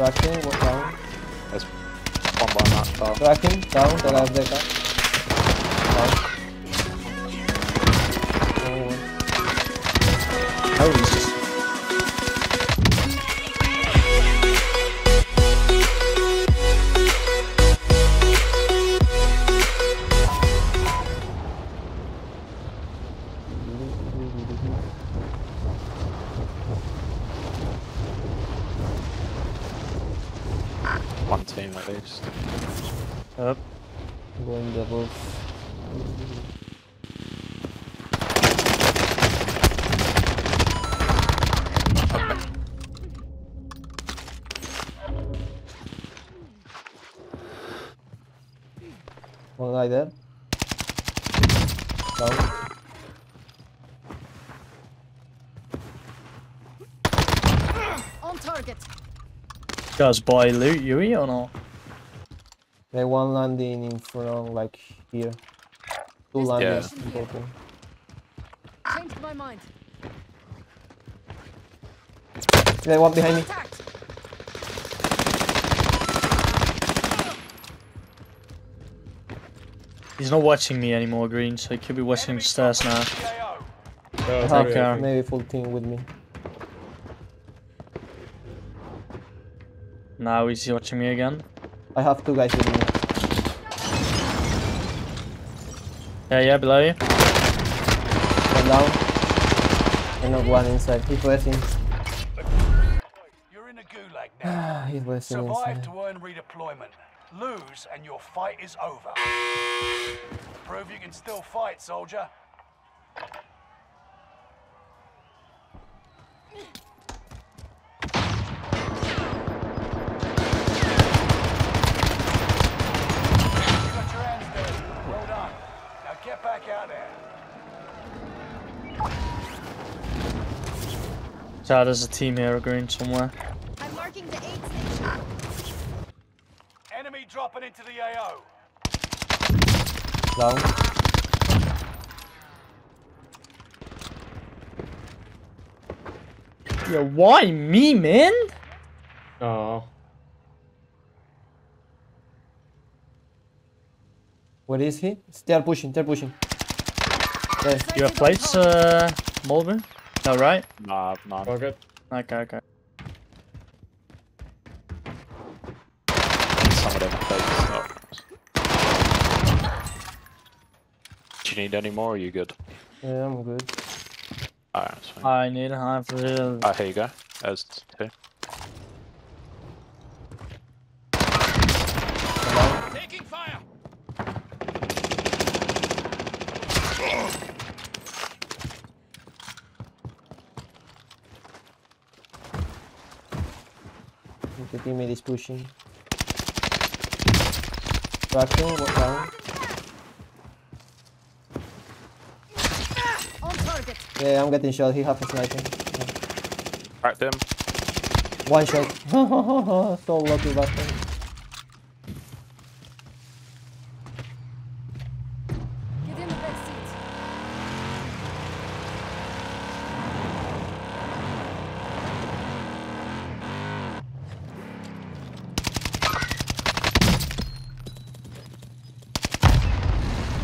Cracking, what down? There's one by that car. Cracking, down, the left deck. Down. Oh, he's just... One team at least. Up. going the roof. One guy there. Down. On target. Guys, buy loot Yui or not? They one landing in front, like here. Two This landings position in here. Changed my mind. They one behind me. He's not watching me anymore, Green, so he could be watching the stairs now. I take care. maybe full team with me. Now he's watching me again. I have two guys with me. Yeah, yeah, below you. One down. And not one inside. He's resting. You're in a gulag now. He's resting Survive inside. to earn redeployment. Lose and your fight is over. Prove you can still fight, soldier. Get back out there. So there's a team here, Green, somewhere. I'm marking the aid station. Enemy dropping into the AO. Down. Yo, why me, man? Oh. Where is he? They're pushing. They're pushing. There. You have plates, uh, Mulder? No, right? Nah, nah. All good. Okay, okay. Some of them are fake stuff. Do you need any more or are you good? Yeah, I'm good. Alright, that's fine. I need to have the... Ah, here you go. There's two. Teammate is pushing. Cracking, what down? On target. Yeah, I'm getting shot. He have a sniper. Yeah. Cracked him. One shot. so lucky bastard.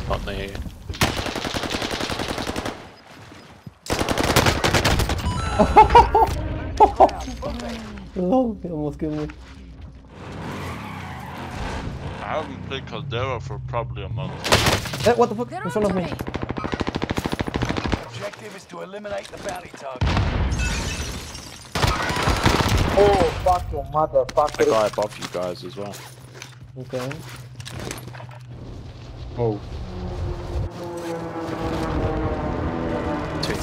Not the. Lol, he almost killed me. I haven't played Caldera for probably a month. Eh, what the fuck? They're In front of me. me. Objective is to eliminate the bounty target. Oh, fuck your mother, fuck The motherfucker. guy above you guys as well. Okay. Oh.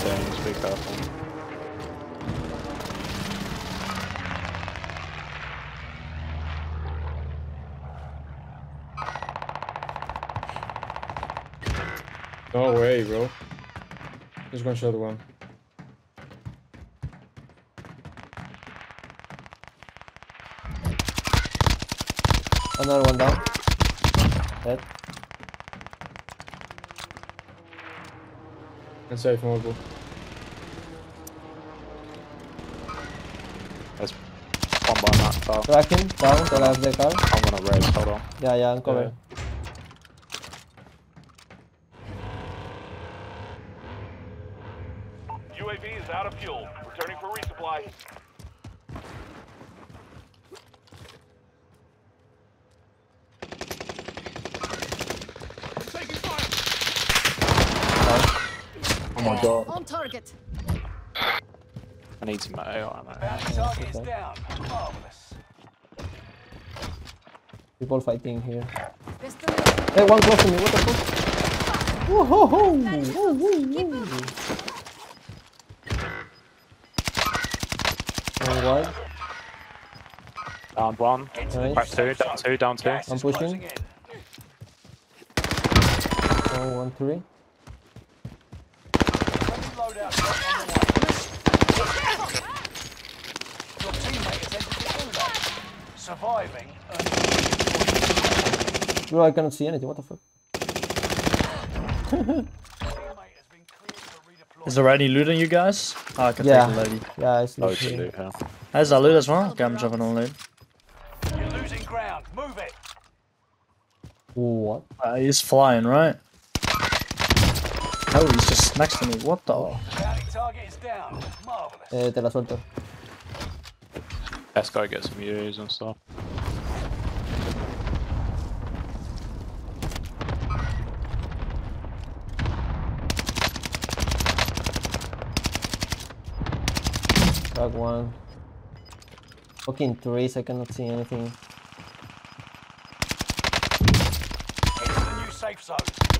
Two teams, be careful. No way, bro. Just one the one. Another one down. Dead. And safe mobile. There's one by that that car. Tracking down to left the car. I'm gonna raise, hold on. Yeah, yeah, I'm covered. UAV is out of fuel. Returning for resupply. Oh my god. On target. I need some AR ammo. Bounty target is down. Marvelous. People fighting here. Hey, one close to me. What the fuck? Whoa-ho-ho! Woo-woo-woo. One wide. Down one. Nice. Crack two, down two, down two. Gas I'm pushing. closing in. One, one, three. Friendly loadout on the way. Your teammate has entered the gulag. Surviving earns Bro, I cannot see anything. What the fuck? teammate has been cleared for redeployment. Is there any loot on you guys? Oh, I can Yeah. take the lady. Yeah, it's not Loads to loot here. There's that loot as well. Okay, I'm jumping on loot. You're losing ground. Move it. What? Uh, he's flying, right? Oh, he's just next to me. What the? Bounty target is down. Marvelous. Eh, te la suelto. Let's go get some U's and stuff. Drag one. Fucking trees, I cannot see anything. Into the new safe zone.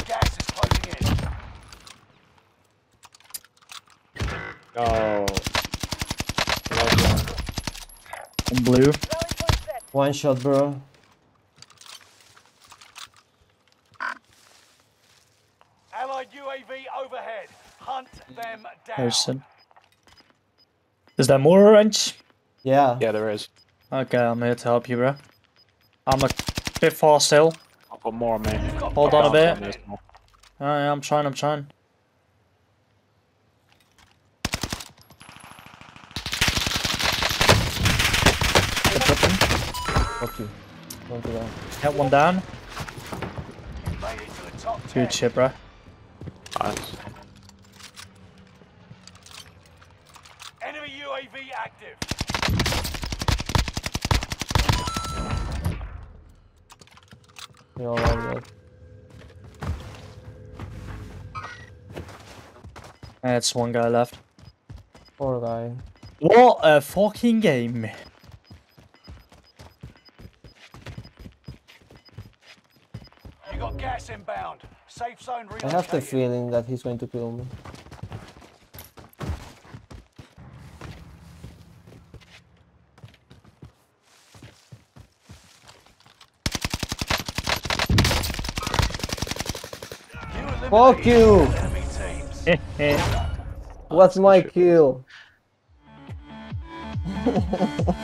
Gas is closing in. No. On blue. One shot, bro. Allied UAV overhead. Hunt them down. Person. Is there more orange? Yeah. Yeah, there is. Okay, I'm here to help you, bro. I'm a bit far still. I've got more on me. Hold on a bit. Alright, I'm trying, I'm trying. Fuck you. Don't do that. Hit one down. Made it to the top 10. Good shit, bro. Nice. Enemy UAV active. You're all right, bro. That's one guy left. Poor guy. What a fucking game. Got gas inbound. Safe zone I have the feeling that he's going to kill me. Fuck you! eliminated enemy teams. What's my kill?